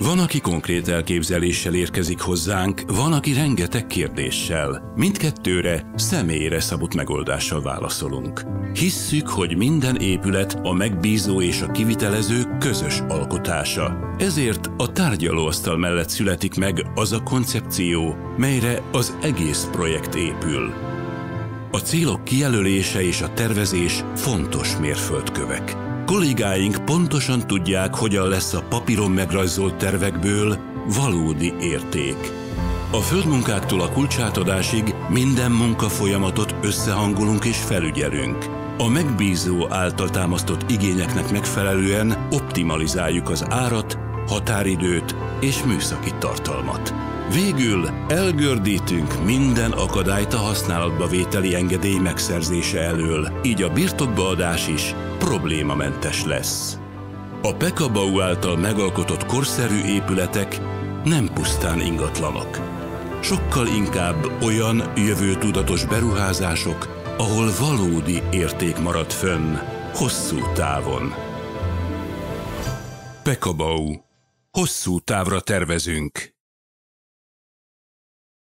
Van, aki konkrét elképzeléssel érkezik hozzánk, van, aki rengeteg kérdéssel. Mindkettőre személyre szabott megoldással válaszolunk. Hisszük, hogy minden épület a megbízó és a kivitelező közös alkotása. Ezért a tárgyalóasztal mellett születik meg az a koncepció, melyre az egész projekt épül. A célok kijelölése és a tervezés fontos mérföldkövek. Kollégáink pontosan tudják, hogyan lesz a papíron megrajzolt tervekből valódi érték. A földmunkáktól a kulcsátadásig minden munkafolyamatot összehangolunk és felügyelünk. A megbízó által támasztott igényeknek megfelelően optimalizáljuk az árat, határidőt és műszaki tartalmat. Végül elgördítünk minden akadályt a használatba vételi engedély megszerzése elől, így a birtokbaadás is problémamentes lesz. A Pekabau által megalkotott korszerű épületek nem pusztán ingatlanok. Sokkal inkább olyan jövőtudatos beruházások, ahol valódi érték marad fönn, hosszú távon. Pekabau. Hosszú távra tervezünk.